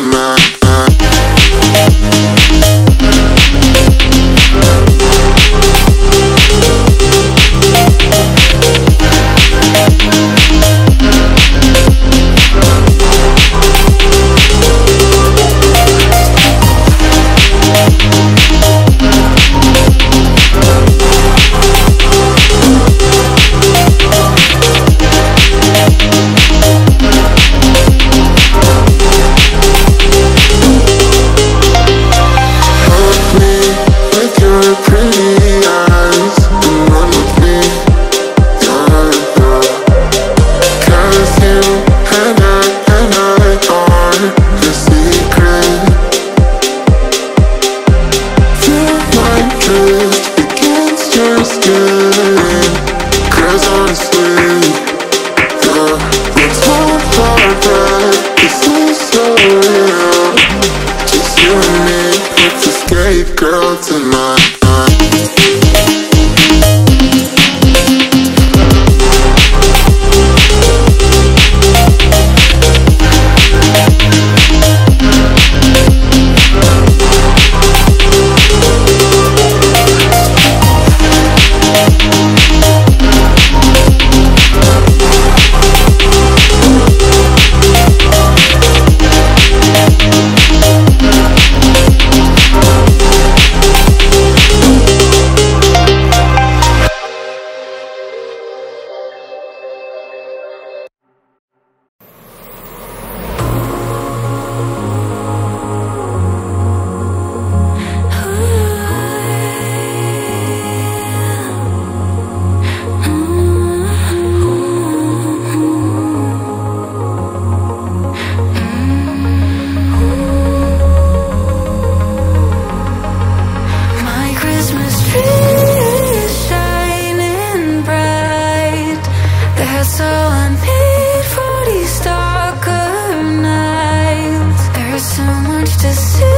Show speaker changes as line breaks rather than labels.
my cave girl tonight.
stalk nights. There's so much to see